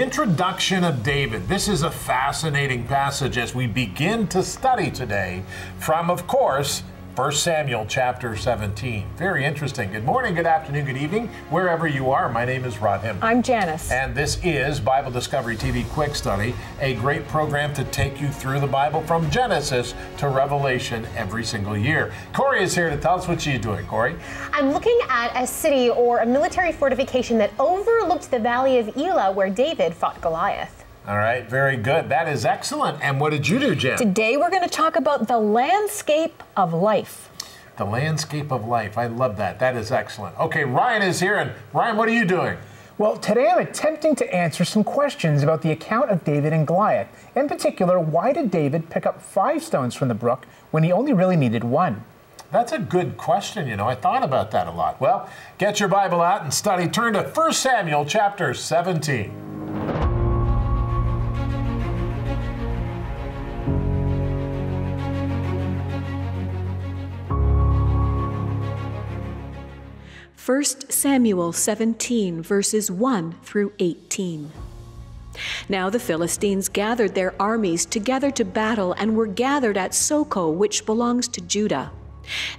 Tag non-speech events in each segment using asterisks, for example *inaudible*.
Introduction of David. This is a fascinating passage as we begin to study today from, of course, 1 Samuel chapter 17. Very interesting. Good morning, good afternoon, good evening, wherever you are. My name is Rod Hembree. I'm Janice. And this is Bible Discovery TV Quick Study, a great program to take you through the Bible from Genesis to Revelation every single year. Corie is here to tell us what she's doing. Corie? I'm looking at a city or a military fortification that overlooked the valley of Elah where David fought Goliath. All right, very good. That is excellent. And what did you do, Jen? Today we're going to talk about the landscape of life. The landscape of life. I love that. That is excellent. Okay, Ryan is here. And Ryan, what are you doing? Well, today I'm attempting to answer some questions about the account of David and Goliath. In particular, why did David pick up five stones from the brook when he only really needed one? That's a good question, you know. I thought about that a lot. Well, get your Bible out and study. Turn to 1 Samuel chapter 17. 1 Samuel 17, verses 1 through 18. Now the Philistines gathered their armies together to battle and were gathered at Socoh, which belongs to Judah.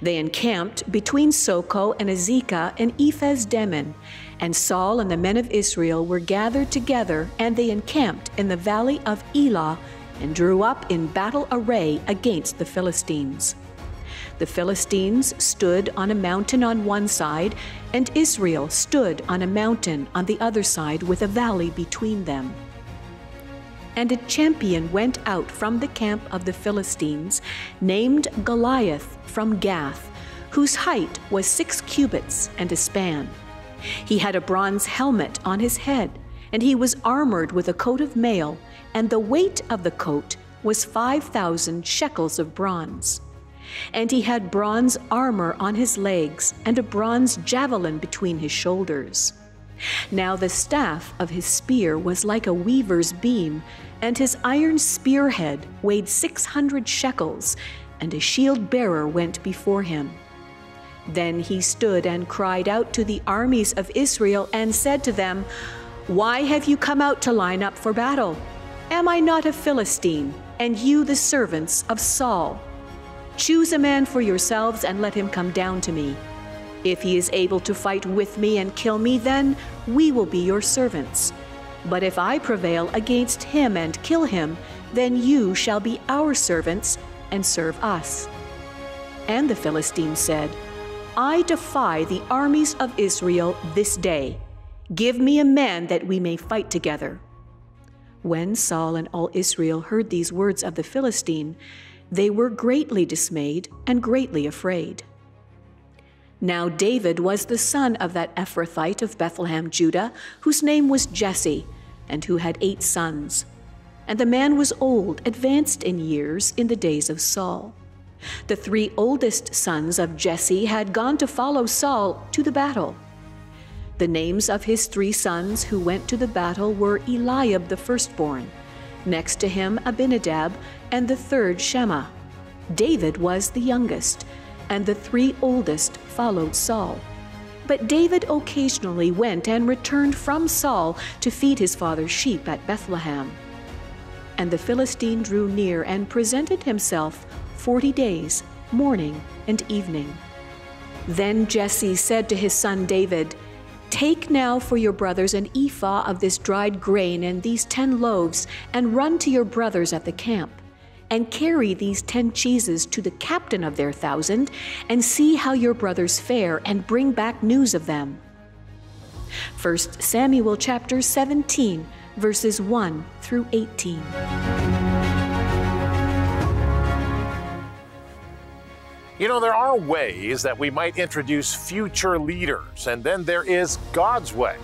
They encamped between Socoh and Azekah and Ephes Dammim, and Saul and the men of Israel were gathered together, and they encamped in the valley of Elah and drew up in battle array against the Philistines. The Philistines stood on a mountain on one side, and Israel stood on a mountain on the other side with a valley between them. And a champion went out from the camp of the Philistines, named Goliath from Gath, whose height was six cubits and a span. He had a bronze helmet on his head, and he was armored with a coat of mail, and the weight of the coat was 5,000 shekels of bronze. And he had bronze armor on his legs, and a bronze javelin between his shoulders. Now the staff of his spear was like a weaver's beam, and his iron spearhead weighed six hundred shekels, and a shield bearer went before him. Then he stood and cried out to the armies of Israel and said to them, Why have you come out to line up for battle? Am I not a Philistine, and you the servants of Saul? Choose a man for yourselves and let him come down to me. If he is able to fight with me and kill me, then we will be your servants. But if I prevail against him and kill him, then you shall be our servants and serve us. And the Philistine said, I defy the armies of Israel this day. Give me a man that we may fight together. When Saul and all Israel heard these words of the Philistine, they were greatly dismayed and greatly afraid. Now David was the son of that Ephrathite of Bethlehem, Judah, whose name was Jesse, and who had eight sons. And the man was old, advanced in years, in the days of Saul. The three oldest sons of Jesse had gone to follow Saul to the battle. The names of his three sons who went to the battle were Eliab the firstborn, next to him Abinadab, and the third Shammah. David was the youngest, and the three oldest followed Saul. But David occasionally went and returned from Saul to feed his father's sheep at Bethlehem. And the Philistine drew near and presented himself forty days, morning and evening. Then Jesse said to his son David, Take now for your brothers an ephah of this dried grain and these ten loaves, and run to your brothers at the camp. And carry these ten cheeses to the captain of their thousand, and see how your brothers fare, and bring back news of them. 1 Samuel chapter 17, verses 1 through 18. You know, there are ways that we might introduce future leaders, and then there is God's way.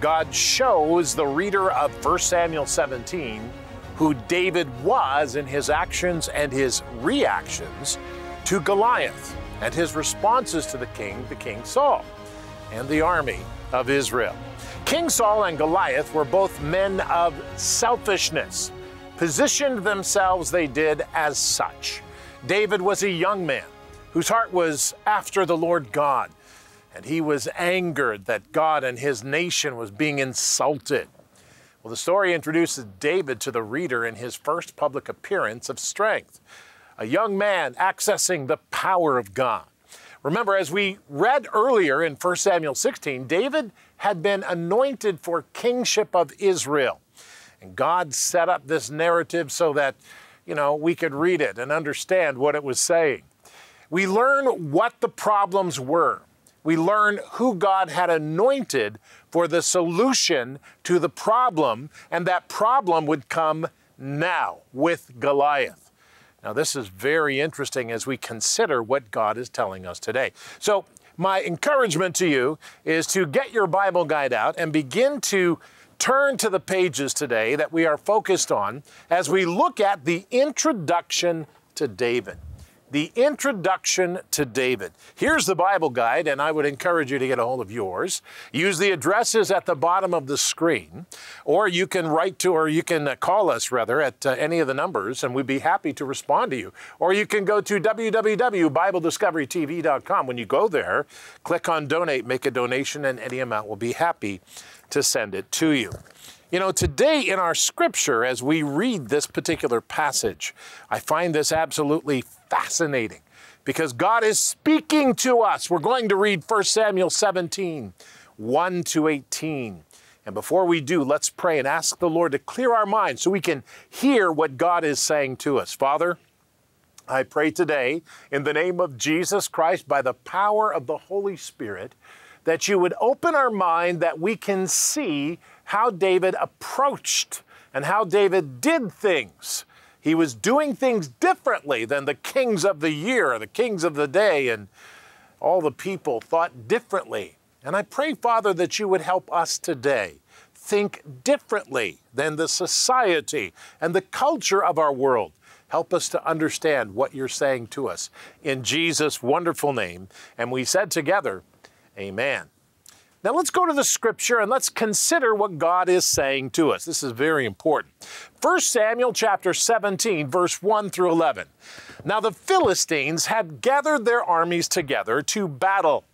God shows the reader of 1 Samuel 17 who David was in his actions and his reactions to Goliath and his responses to the king, the King Saul, and the army of Israel. King Saul and Goliath were both men of selfishness, positioned themselves, they did, as such. David was a young man whose heart was after the Lord God. And he was angered that God and his nation was being insulted. Well, the story introduces David to the reader in his first public appearance of strength, a young man accessing the power of God. Remember, as we read earlier in 1 Samuel 16, David had been anointed for kingship of Israel. And God set up this narrative so that, you know, we could read it and understand what it was saying. We learn what the problems were. We learn who God had anointed for the solution to the problem, and that problem would come now with Goliath. Now, this is very interesting as we consider what God is telling us today. So, my encouragement to you is to get your Bible guide out and begin to turn to the pages today that we are focused on as we look at the introduction to David the introduction to David. Here's the Bible guide, and I would encourage you to get a hold of yours. Use the addresses at the bottom of the screen, or you can write to, or you can uh, call us rather at uh, any of the numbers, and we'd be happy to respond to you. Or you can go to www.biblediscoverytv.com. When you go there, click on donate, make a donation, and any amount will be happy to send it to you. You know, today in our scripture, as we read this particular passage, I find this absolutely fascinating because God is speaking to us. We're going to read 1 Samuel 17, 1 to 18. And before we do, let's pray and ask the Lord to clear our minds so we can hear what God is saying to us. Father, I pray today in the name of Jesus Christ, by the power of the Holy Spirit, that you would open our mind that we can see how David approached and how David did things. He was doing things differently than the kings of the year, the kings of the day, and all the people thought differently. And I pray, Father, that you would help us today think differently than the society and the culture of our world. Help us to understand what you're saying to us. In Jesus' wonderful name. And we said together, Amen. Now let's go to the scripture and let's consider what God is saying to us. This is very important. 1 Samuel chapter 17 verse 1 through 11. Now the Philistines had gathered their armies together to battle.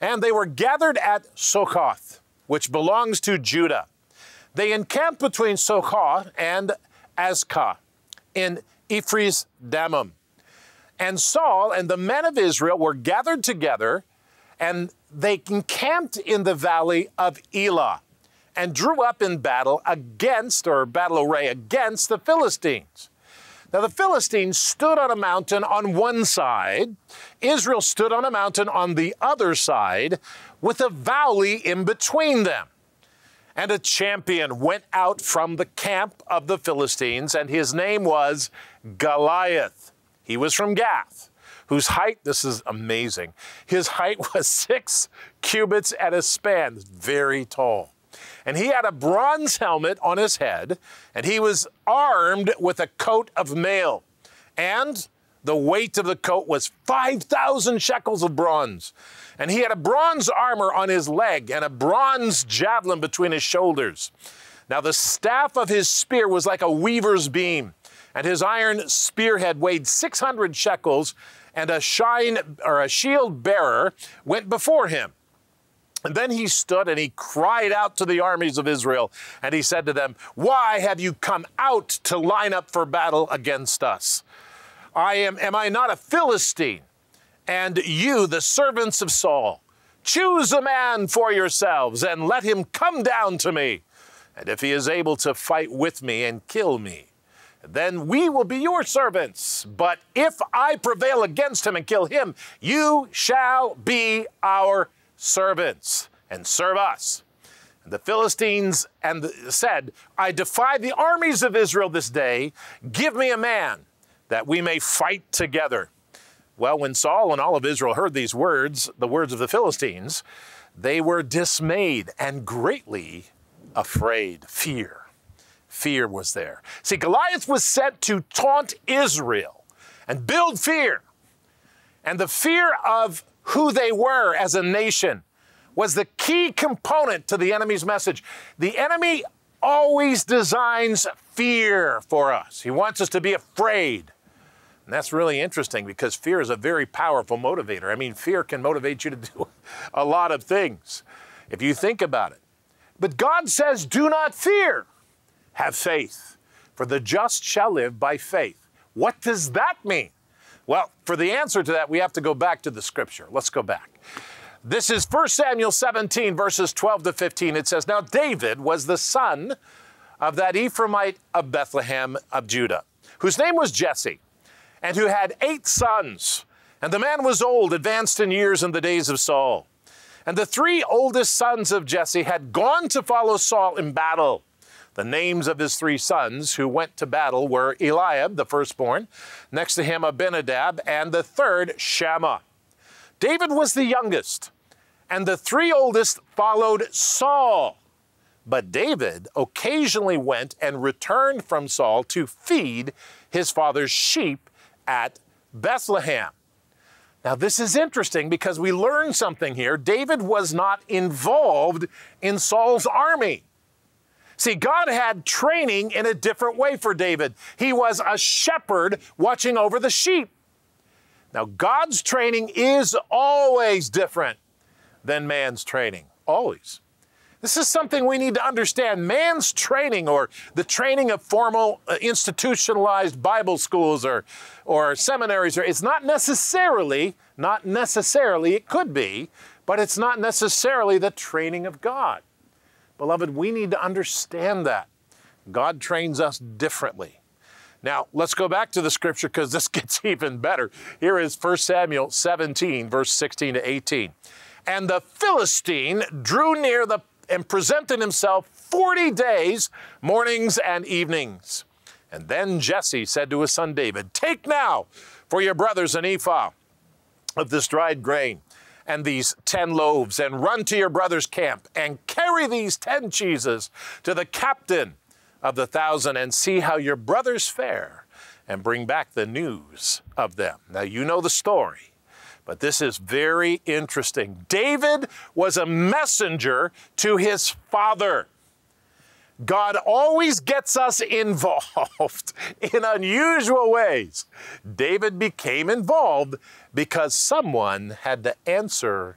And they were gathered at Sokoth, which belongs to Judah. They encamped between Sokoth and Azekah in Ephraim Dammim. And Saul and the men of Israel were gathered together and they encamped in the valley of Elah and drew up in battle against, or battle array against, the Philistines. Now, the Philistines stood on a mountain on one side, Israel stood on a mountain on the other side, with a valley in between them. And a champion went out from the camp of the Philistines, and his name was Goliath. He was from Gath whose height, this is amazing, his height *laughs* was six cubits at a span, very tall. And he had a bronze helmet on his head, and he was armed with a coat of mail. And the weight of the coat was 5,000 shekels of bronze. And he had a bronze armor on his leg and a bronze javelin between his shoulders. Now, the staff of his spear was like a weaver's beam, and his iron spearhead weighed 600 shekels, and a shine or a shield bearer went before him. And then he stood and he cried out to the armies of Israel, and he said to them, Why have you come out to line up for battle against us? I am, am I not a Philistine? And you, the servants of Saul, choose a man for yourselves and let him come down to me. And if he is able to fight with me and kill me, then we will be your servants. But if I prevail against him and kill him, you shall be our servants and serve us. And the Philistines and the, said, I defy the armies of Israel this day. Give me a man that we may fight together. Well, when Saul and all of Israel heard these words, the words of the Philistines, they were dismayed and greatly afraid, fear fear was there. See, Goliath was sent to taunt Israel and build fear. And the fear of who they were as a nation was the key component to the enemy's message. The enemy always designs fear for us, he wants us to be afraid. And that's really interesting because fear is a very powerful motivator. I mean, fear can motivate you to *laughs* do a lot of things. If you think about it, But God says, Do not fear, have faith, for the just shall live by faith. What does that mean? Well, for the answer to that, we have to go back to the scripture. Let's go back. This is 1 Samuel 17, verses 12 to 15. It says, Now David was the son of that Ephraimite of Bethlehem of Judah, whose name was Jesse, and who had eight sons. And the man was old, advanced in years in the days of Saul. And the three oldest sons of Jesse had gone to follow Saul in battle. The names of his three sons who went to battle were Eliab, the firstborn, next to him Abinadab, and the third Shammah. David was the youngest, and the three oldest followed Saul. But David occasionally went and returned from Saul to feed his father's sheep at Bethlehem. Now, this is interesting because we learn something here. David was not involved in Saul's army. See, God had training in a different way for David. He was a shepherd watching over the sheep. Now, God's training is always different than man's training, always. This is something we need to understand. Man's training, or the training of formal uh, institutionalized Bible schools or, or seminaries, or, it's not necessarily, not necessarily, it could be, but it's not necessarily the training of God. Beloved, we need to understand that. God trains us differently. Now, let's go back to the scripture because this *laughs* gets even better. Here is 1 Samuel 17, verse 16 to 18. And the Philistine drew near the and presented himself 40 days, mornings and evenings. And then Jesse said to his son David, Take now for your brothers an ephah of this dried grain and these 10 loaves, and run to your brother's camp, and carry these 10 cheeses to the captain of the thousand, and see how your brothers fare, and bring back the news of them. Now, you know the story. But this is very interesting. David was a messenger to his father. God always gets us *laughs* involved in unusual ways. David became involved because someone had to answer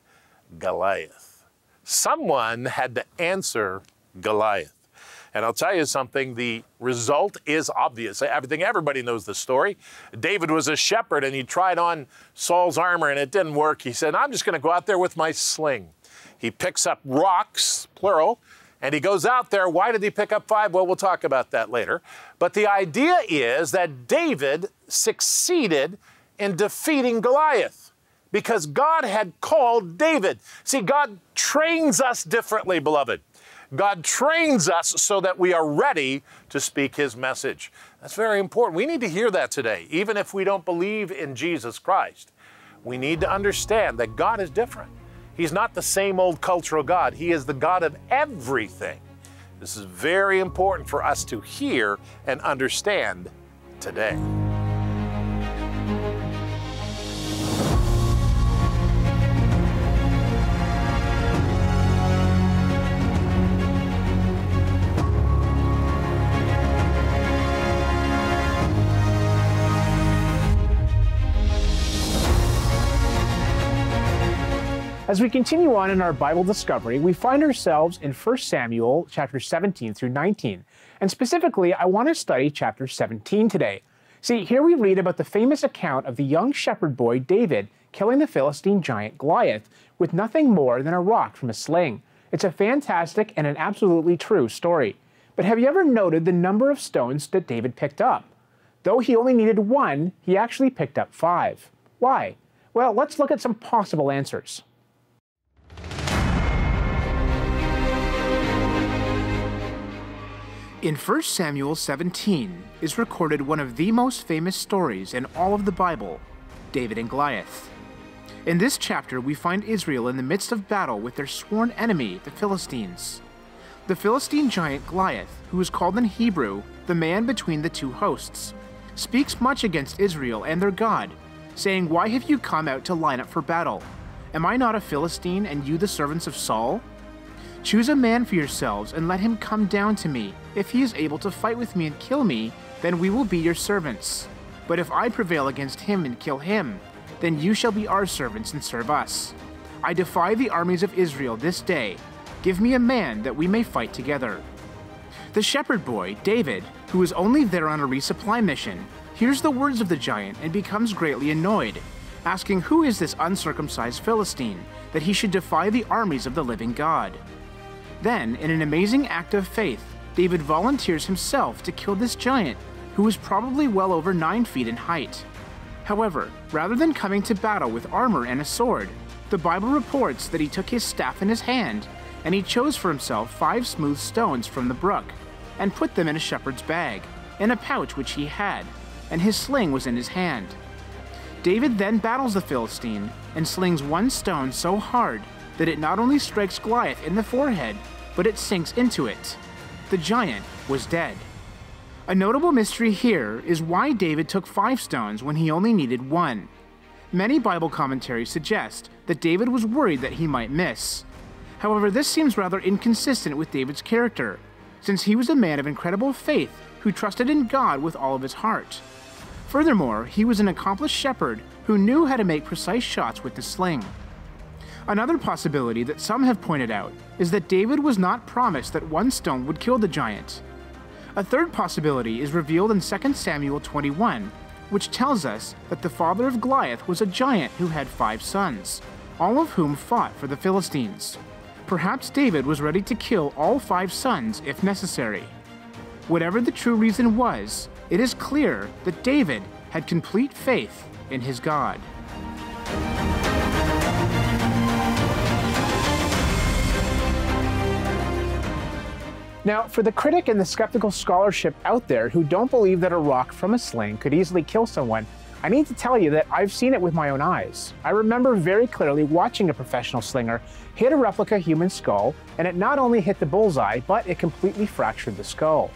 Goliath. Someone had to answer Goliath. And I'll tell you something, the result is obvious. Think everybody knows the story. David was a shepherd and he tried on Saul's armor and it didn't work. He said, I'm just going to go out there with my sling. He picks up rocks, plural, and he goes out there. Why did he pick up five? Well, we'll talk about that later. But the idea is that David succeeded in defeating Goliath because God had called David. See, God trains us differently, beloved. God trains us so that we are ready to speak His message. That's very important. We need to hear that today, even if we don't believe in Jesus Christ. We need to understand that God is different. He's not the same old cultural God, He is the God of everything. This is very important for us to hear and understand today. As we continue on in our Bible discovery, we find ourselves in 1 Samuel chapter 17 through 19. And specifically, I want to study chapter 17 today. See, here we read about the famous account of the young shepherd boy David killing the Philistine giant Goliath with nothing more than a rock from a sling. It's a fantastic and an absolutely true story. But have you ever noted the number of stones that David picked up? Though he only needed one, he actually picked up five. Why? Well, let's look at some possible answers. In 1 Samuel 17 is recorded one of the most famous stories in all of the Bible David and Goliath. In this chapter, we find Israel in the midst of battle with their sworn enemy, the Philistines. The Philistine giant Goliath, who is called in Hebrew the man between the two hosts, speaks much against Israel and their God, saying, Why have you come out to line up for battle? Am I not a Philistine and you the servants of Saul? Choose a man for yourselves and let him come down to me. If he is able to fight with me and kill me, then we will be your servants. But if I prevail against him and kill him, then you shall be our servants and serve us. I defy the armies of Israel this day. Give me a man that we may fight together. The shepherd boy, David, who is only there on a resupply mission, hears the words of the giant and becomes greatly annoyed, asking who is this uncircumcised Philistine that he should defy the armies of the living God. Then, in an amazing act of faith, David volunteers himself to kill this giant, who was probably well over 9 feet in height. However, rather than coming to battle with armor and a sword, the Bible reports that he took his staff in his hand, and he chose for himself five smooth stones from the brook, and put them in a shepherd's bag, in a pouch which he had, and his sling was in his hand. David then battles the Philistine, and slings one stone so hard that it not only strikes Goliath in the forehead, but it sinks into it. The giant was dead. A notable mystery here is why David took five stones when he only needed one. Many Bible commentaries suggest that David was worried that he might miss. However, this seems rather inconsistent with David's character, since he was a man of incredible faith who trusted in God with all of his heart. Furthermore, he was an accomplished shepherd who knew how to make precise shots with the sling. Another possibility that some have pointed out is that David was not promised that one stone would kill the giant. A third possibility is revealed in 2 Samuel 21, which tells us that the father of Goliath was a giant who had five sons, all of whom fought for the Philistines. Perhaps David was ready to kill all five sons if necessary. Whatever the true reason was, it is clear that David had complete faith in his God. Now, for the critic and the skeptical scholarship out there who don't believe that a rock from a sling could easily kill someone, I need to tell you that I've seen it with my own eyes. I remember very clearly watching a professional slinger hit a replica human skull, and it not only hit the bullseye, but it completely fractured the skull.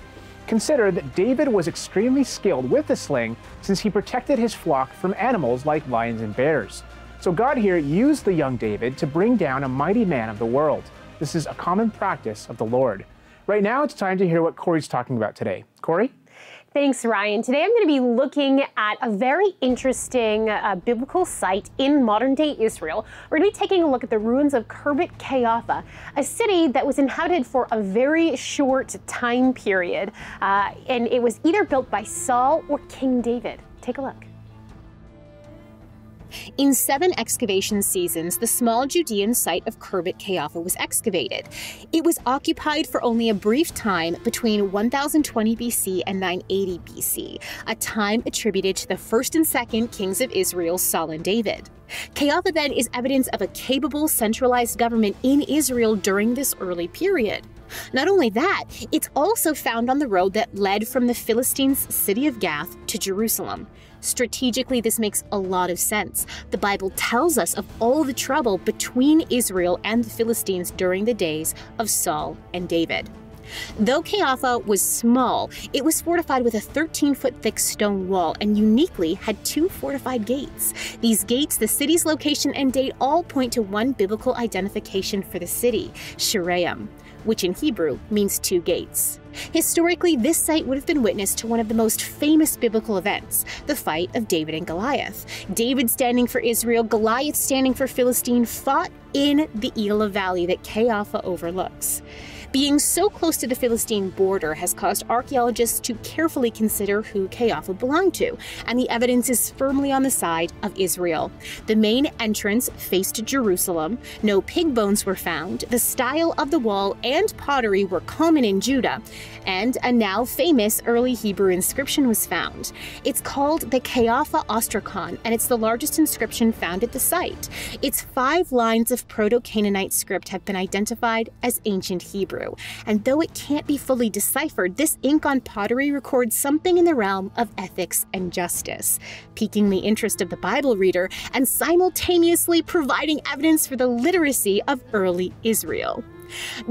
Consider that David was extremely skilled with the sling since he protected his flock from animals like lions and bears. So God here used the young David to bring down a mighty man of the world. This is a common practice of the Lord. Right now, it's time to hear what Corie's talking about today. Corie? Thanks, Ryan. Today I'm going to be looking at a very interesting uh, biblical site in modern day Israel. We're going to be taking a look at the ruins of Khirbet Qeiyafa, a city that was inhabited for a very short time period. Uh, and it was either built by Saul or King David. Take a look. In seven excavation seasons, the small Judean site of Khirbet Qeiyafa was excavated. It was occupied for only a brief time between 1020 BC and 980 BC, a time attributed to the first and second kings of Israel, Saul and David. Qeiyafa then is evidence of a capable centralized government in Israel during this early period. Not only that, it's also found on the road that led from the Philistines' city of Gath to Jerusalem. Strategically, this makes a lot of sense. The Bible tells us of all the trouble between Israel and the Philistines during the days of Saul and David. Though Qeiyafa was small, it was fortified with a 13 foot thick stone wall and uniquely had two fortified gates. These gates, the city's location and date all point to one biblical identification for the city, Shaaraim which in Hebrew means two gates. Historically, this site would have been witness to one of the most famous biblical events, the fight of David and Goliath. David standing for Israel, Goliath standing for Philistine, fought in the Elah Valley that Qeiyafa overlooks. Being so close to the Philistine border has caused archaeologists to carefully consider who Qeiyafa belonged to, and the evidence is firmly on the side of Israel. The main entrance faced Jerusalem, no pig bones were found, the style of the wall and pottery were common in Judah, and a now famous early Hebrew inscription was found. It's called the Qeiyafa Ostracon, and it's the largest inscription found at the site. Its five lines of Proto Canaanite script have been identified as ancient Hebrew. Hebrew, and though it can't be fully deciphered, this ink on pottery records something in the realm of ethics and justice, piquing the interest of the Bible reader and simultaneously providing evidence for the literacy of early Israel.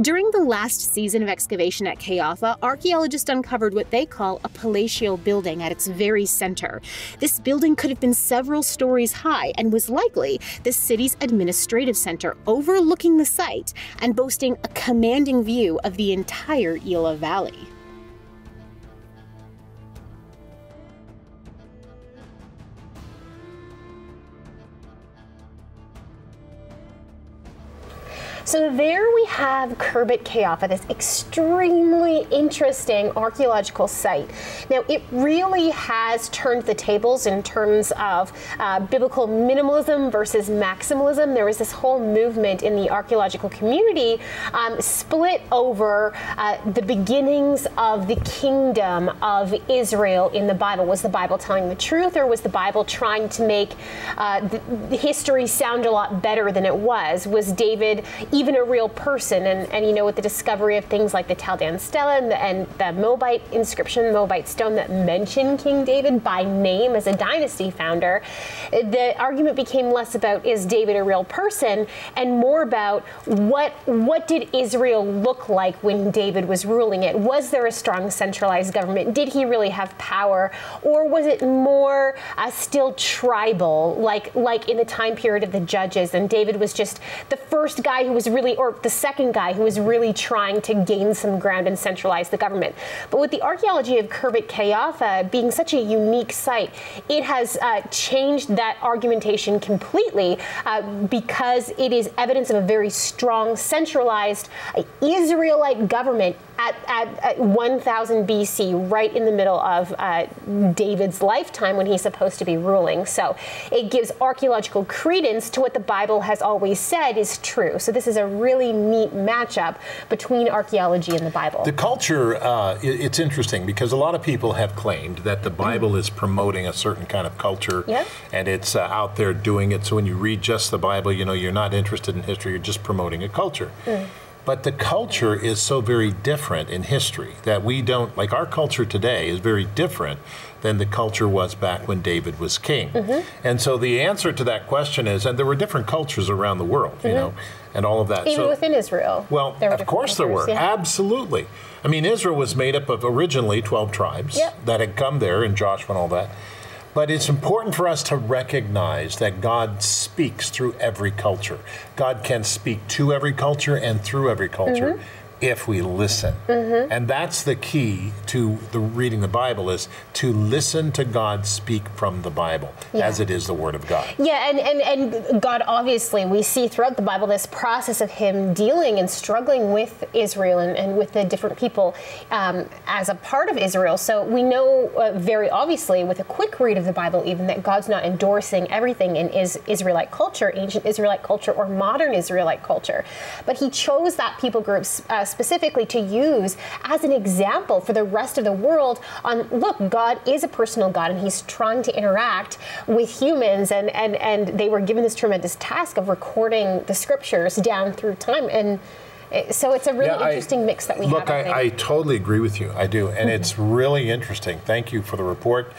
During the last season of excavation at Qeiyafa, archaeologists uncovered what they call a palatial building at its very center. This building could have been several stories high and was likely the city's administrative center, overlooking the site and boasting a commanding view of the entire Elah Valley. So there we have Khirbet Qeiyafa, this extremely interesting archaeological site. Now, it really has turned the tables in terms of uh, biblical minimalism versus maximalism. There was this whole movement in the archaeological community um, split over uh, the beginnings of the kingdom of Israel in the Bible. Was the Bible telling the truth, or was the Bible trying to make uh, the history sound a lot better than it was? Was David even a real person? And, and you know, with the discovery of things like the Tel Dan Stela and the, and the Moabite inscription, Moabite stone that mention King David by name as a dynasty founder, the argument became less about is David a real person and more about what what did Israel look like when David was ruling it? Was there a strong centralized government? Did he really have power, or was it more uh, still tribal, like like in the time period of the judges? And David was just the first guy who was really, or the second guy who was really trying to gain some ground and centralize the government. But with the archaeology of Khirbet Qeiyafa being such a unique site, it has uh, changed that argumentation completely uh, because it is evidence of a very strong, centralized uh, Israelite government at, at, at 1000 BC, right in the middle of uh, David's lifetime when he's supposed to be ruling. So it gives archaeological credence to what the Bible has always said is true. So this is a really neat matchup between archaeology and the Bible. The culture, uh, it's interesting because a lot of people have claimed that the Bible mm. is promoting a certain kind of culture yep. and it's uh, out there doing it. So when you read just the Bible, you know, you're not interested in history, you're just promoting a culture. Mm. But the culture is so very different in history that we don't, like our culture today is very different than the culture was back when David was king. Mm-hmm. And so the answer to that question is, and there were different cultures around the world, mm-hmm. you know, and all of that. Even so, within Israel. Well, of course cultures, there were. Yeah. Absolutely. I mean, Israel was made up of originally 12 tribes yep. that had come there in Joshua and all that. But it's important for us to recognize that God speaks through every culture. God can speak to every culture and through every culture. Mm-hmm if we listen. Mm-hmm. And that's the key to the reading the Bible is to listen to God speak from the Bible yeah. as it is the word of God. Yeah, and, and, and God obviously we see throughout the Bible this process of him dealing and struggling with Israel and, and with the different people um, as a part of Israel. So we know uh, very obviously with a quick read of the Bible even that God's not endorsing everything in is Israelite culture, ancient Israelite culture or modern Israelite culture. But he chose that people groups uh, specifically to use as an example for the rest of the world on look, God is a personal God and he's trying to interact with humans and, and, and they were given this tremendous task of recording the scriptures down through time and so it's a really yeah, interesting I, mix that we look, have. Look, I, I, totally agree with you. I do, and mm-hmm. it's really interesting. Thank you for the report.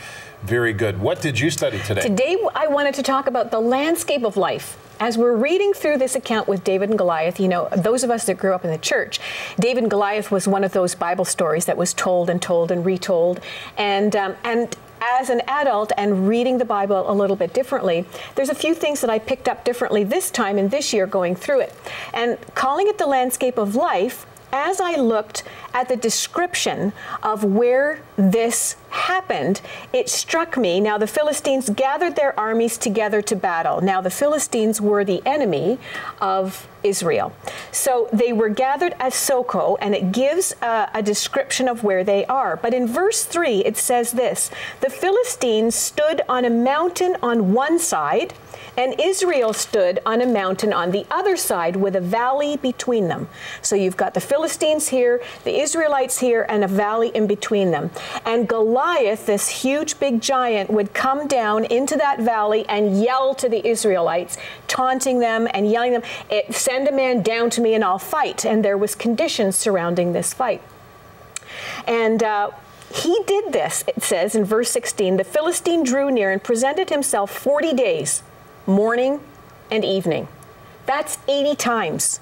Very good. What did you study today? Today, I wanted to talk about the landscape of life as we're reading through this account with David and Goliath, you know, those of us that grew up in the church, David and Goliath was one of those Bible stories that was told and told and retold. And, um, and as an adult and reading the Bible a little bit differently, there's a few things that I picked up differently this time and this year going through it. And calling it the landscape of life, as I looked at the description of where this happened, it struck me. Now, the Philistines gathered their armies together to battle. Now, the Philistines were the enemy of Israel. So they were gathered at Socoh, and it gives a, a description of where they are. But in verse 3, it says this The Philistines stood on a mountain on one side and Israel stood on a mountain on the other side with a valley between them. So you've got the Philistines here, the Israelites here, and a valley in between them. And Goliath, this huge big giant, would come down into that valley and yell to the Israelites, taunting them and yelling them, send a man down to me and I'll fight. And there was conditions surrounding this fight. And uh, he did this, it says in verse 16. The Philistine drew near and presented himself 40 days morning and evening. That's 80 times.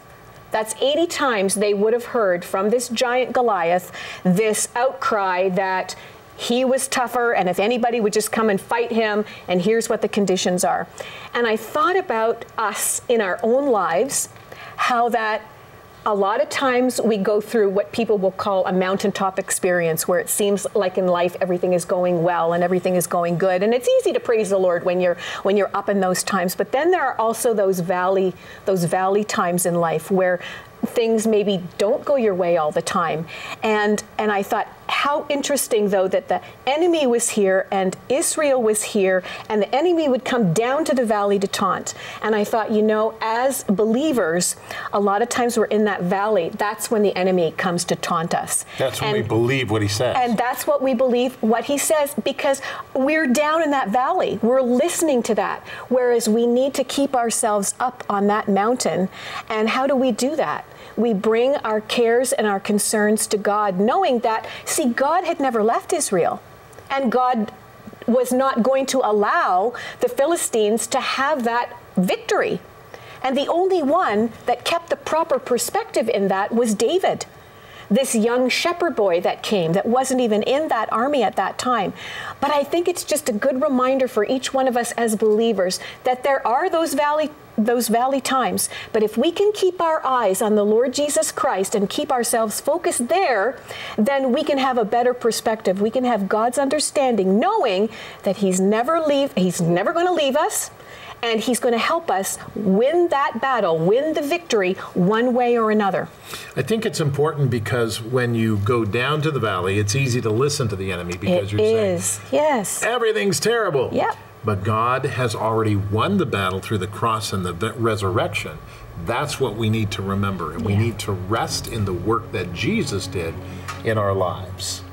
That's 80 times they would have heard from this giant Goliath this outcry that he was tougher and if anybody would just come and fight him and here's what the conditions are. And I thought about us in our own lives, how that a lot of times we go through what people will call a mountaintop experience where it seems like in life everything is going well and everything is going good. And it's easy to praise the Lord when you're when you're up in those times. But then there are also those valley those valley times in life where things maybe don't go your way all the time and and I thought how interesting, though, that the enemy was here and Israel was here, and the enemy would come down to the valley to taunt. And I thought, you know, as believers, a lot of times we're in that valley. That's when the enemy comes to taunt us. That's when and, we believe what he says. And that's what we believe, what he says, because we're down in that valley. We're listening to that. Whereas we need to keep ourselves up on that mountain. And how do we do that? We bring our cares and our concerns to God, knowing that, see, God had never left Israel. And God was not going to allow the Philistines to have that victory. And the only one that kept the proper perspective in that was David this young shepherd boy that came that wasn't even in that army at that time. But I think it's just a good reminder for each one of us as believers that there are those valley those valley times. But if we can keep our eyes on the Lord Jesus Christ and keep ourselves focused there, then we can have a better perspective. We can have God's understanding, knowing that He's never leave He's never going to leave us and he's going to help us win that battle, win the victory one way or another. I think it's important because when you go down to the valley, it's easy to listen to the enemy because it you're is. saying, yes, everything's terrible. Yep. But God has already won the battle through the cross and the resurrection. That's what we need to remember. And we need to rest in the work that Jesus did in our lives.